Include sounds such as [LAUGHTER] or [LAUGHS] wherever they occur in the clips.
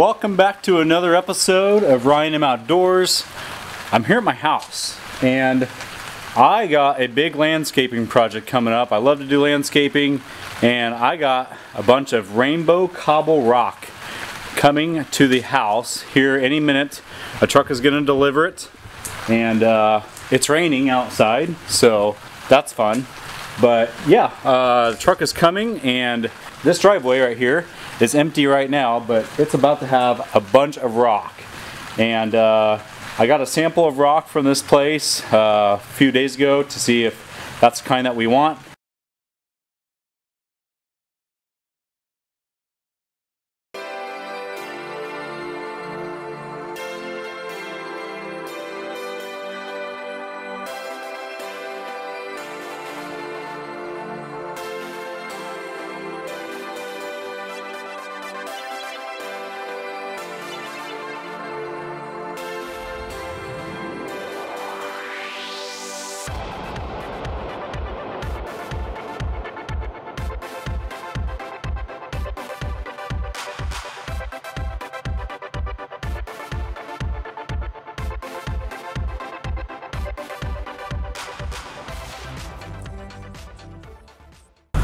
welcome back to another episode of Ryan M Outdoors. I'm here at my house and I got a big landscaping project coming up. I love to do landscaping and I got a bunch of rainbow cobble rock coming to the house here any minute. A truck is going to deliver it and uh, it's raining outside so that's fun. But yeah, uh, the truck is coming and this driveway right here is empty right now but it's about to have a bunch of rock and uh, I got a sample of rock from this place uh, a few days ago to see if that's the kind that we want.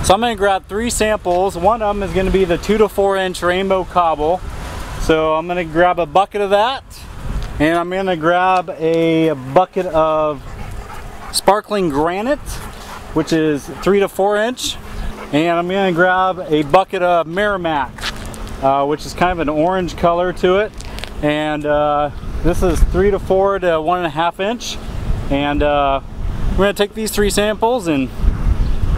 So I'm to grab three samples. One of them is to be the two to four inch rainbow cobble. So I'm to grab a bucket of that and I'm to grab a bucket of sparkling granite which is three to four inch and I'm to grab a bucket of Merrimack uh, which is kind of an orange color to it and uh, this is three to four to one and a half inch and uh, we're to take these three samples and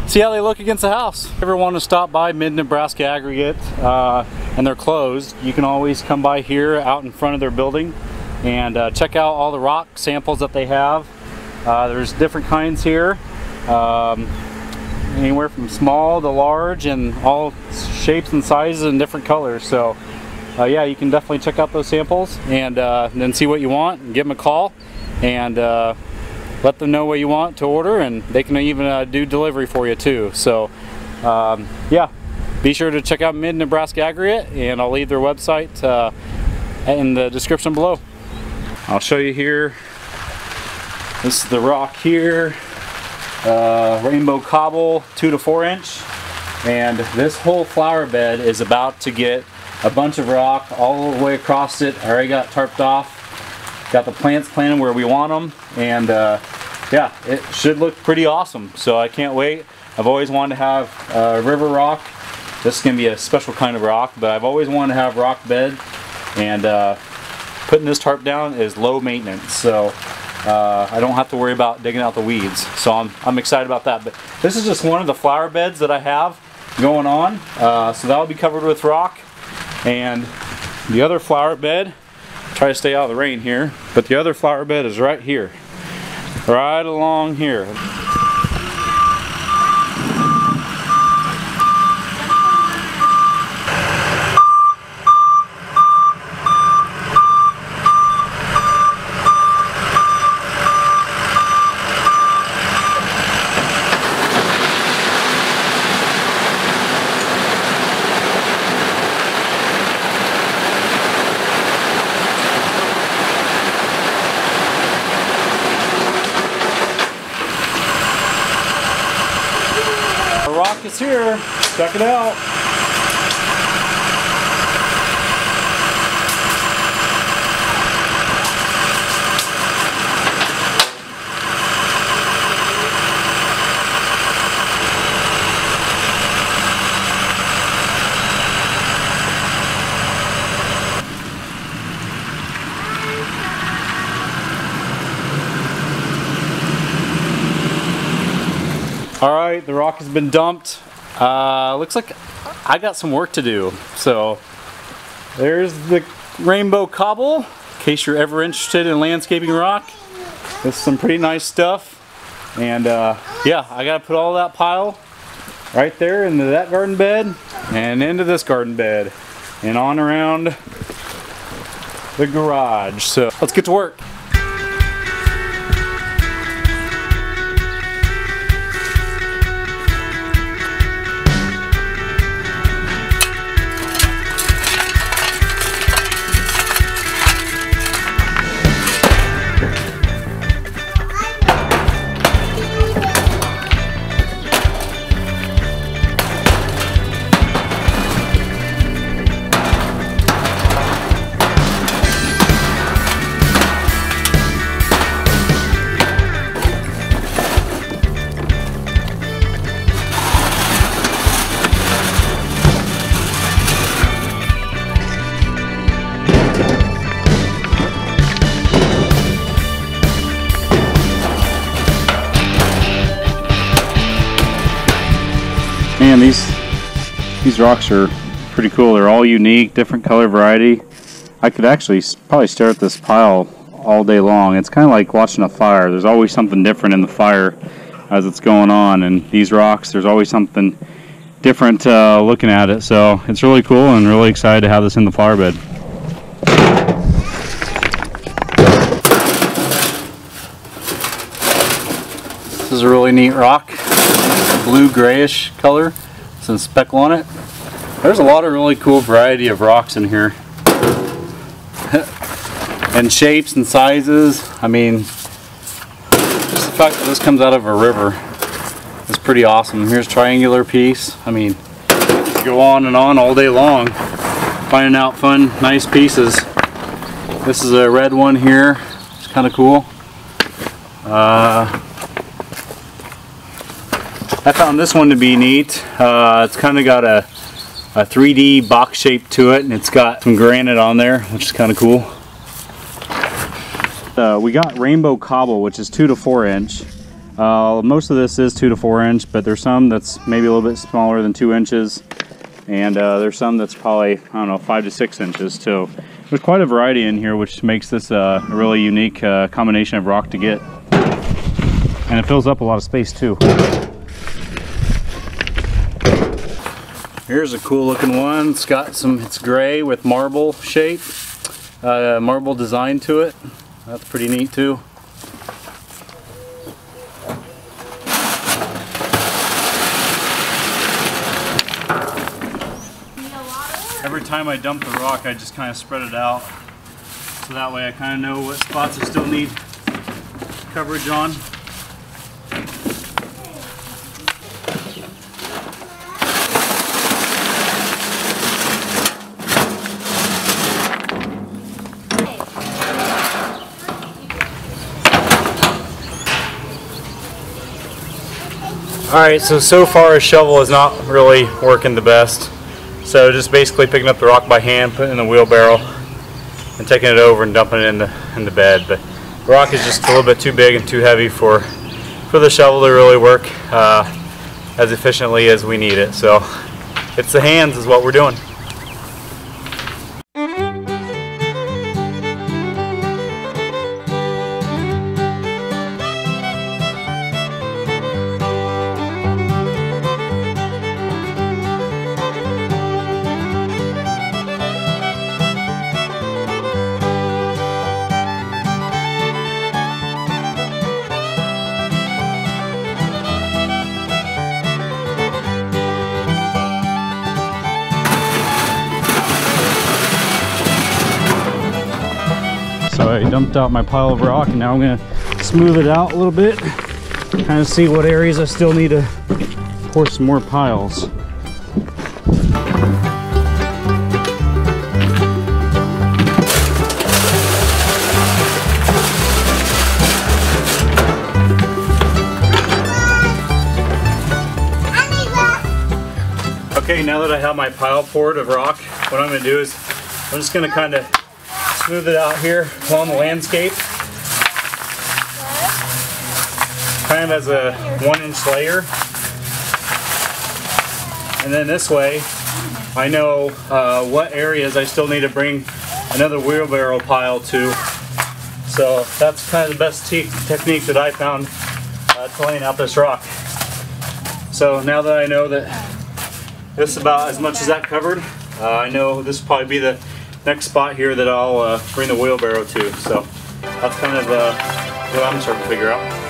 see how they look against the house. If you ever want to stop by Mid-Nebraska Aggregate uh, and they're closed, you can always come by here out in front of their building and uh, check out all the rock samples that they have. Uh, there's different kinds here, um, anywhere from small to large and all shapes and sizes and different colors. So uh, yeah, you can definitely check out those samples and, uh, then see what you want and give them a call and uh, let them know what you want to order and they can even uh, do delivery for you too. So um, yeah, be sure to check out Mid-Nebraska Aggregate and I'll leave their website uh, in the description below. I'll show you here. This is the rock here. Uh, rainbow cobble, two to four inch. And this whole flower bed is about to get a bunch of rock all the way across it. I already got tarped off got the plants planted where we want them and uh, yeah it should look pretty awesome. So I can't wait. I've always wanted to have uh, river rock. This is gonna be a special kind of rock but I've always wanted to have rock bed and uh, putting this tarp down is low maintenance so uh, I don't have to worry about digging out the weeds. So I'm, I'm excited about that. But this is just one of the flower beds that I have going on. Uh, so that'll be covered with rock. And the other flower bed try to stay out of the rain here. But the other flower bed is right here. Right along here. Rock here. Check it out. All right, the rock has been dumped. Uh, looks like I got some work to do. So there's the rainbow cobble, in case you're ever interested in landscaping rock. This is some pretty nice stuff. And uh, yeah, I gotta put all that pile right there into that garden bed and into this garden bed and on around the garage. So let's get to work. These rocks are pretty cool. They're all unique, different color variety. I could actually probably stare at this pile all day long. It's kind of like watching a fire. There's always something different in the fire as it's going on. And these rocks, there's always something different uh, looking at it. So it's really cool and really excited to have this in the flower bed. This is a really neat rock, blue grayish color, some speckle on it. There's a lot of really cool variety of rocks in here. [LAUGHS] and shapes and sizes. I mean, just the fact that this comes out of a river is pretty awesome. Here's triangular piece. I mean, go on and on all day long finding out fun, nice pieces. This is a red one here. It's kind of cool. Uh, I found this one to be neat. Uh, it's kind of got a, a 3D box shape to it and it's got some granite on there which is kind of cool. Uh, we got rainbow cobble which is 2 to 4 inch. Uh, most of this is 2 to 4 inch but there's some that's maybe a little bit smaller than 2 inches and uh, there's some that's probably I don't know 5 to 6 inches too. There's quite a variety in here which makes this a really unique uh, combination of rock to get. And it fills up a lot of space too. Here's a cool looking one. It's got some, it's gray with marble shape, uh, marble design to it. That's pretty neat too. Every time I dump the rock, I just kind of spread it out. So that way I kind of know what spots I still need coverage on. Alright, so so far a shovel is not really working the best. So just basically picking up the rock by hand, putting it in the wheelbarrow, and taking it over and dumping it in the in the bed. But the rock is just a little bit too big and too heavy for for the shovel to really work uh, as efficiently as we need it. So it's the hands is what we're doing. Dumped out my pile of rock and now I'm gonna smooth it out a little bit. Kind of see what areas I still need to pour some more piles. Okay, now that I have my pile poured of rock, what I'm gonna do is I'm just gonna kind of smooth it out here along the landscape. Kind of as a one inch layer. And then this way, I know uh, what areas I still need to bring another wheelbarrow pile to. So that's kind of the best te technique that I found uh, to laying out this rock. So now that I know that this is about as much as that covered, uh, I know this will probably be the next spot here that I'll uh, bring the wheelbarrow to. So that's kind of uh, what I'm starting to figure out.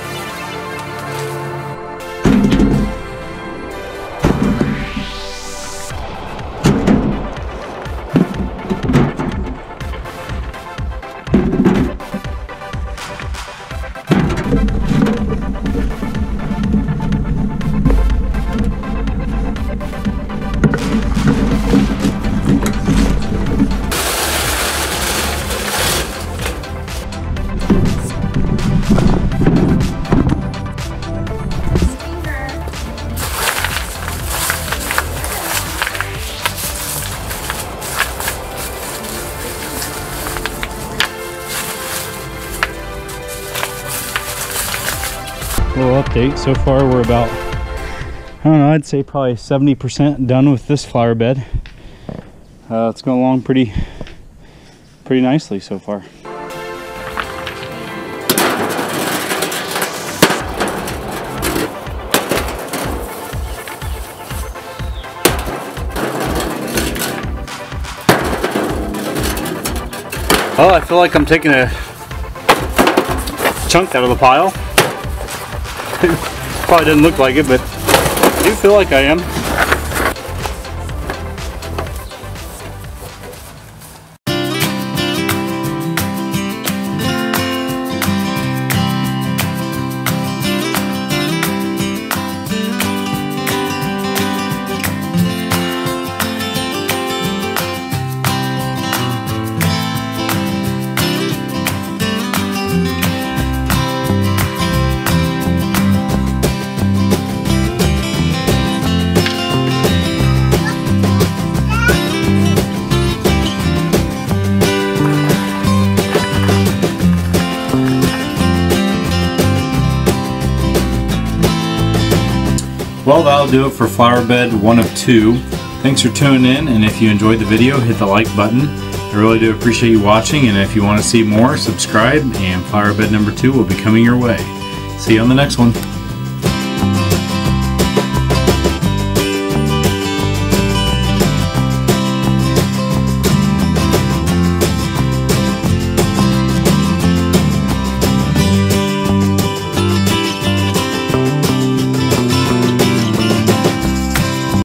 Little update. So far we're about I don't know, I'd say probably 70% done with this flower bed. Uh, it's going along pretty, pretty nicely so far. Oh, I feel like I'm taking a chunk out of the pile. [LAUGHS] Probably doesn't look like it, but I do feel like I am. Well, that'll do it for flower bed one of two. Thanks for tuning in, and if you enjoyed the video, hit the like button. I really do appreciate you watching, and if you want to see more, subscribe, and flower bed number two will be coming your way. See you on the next one.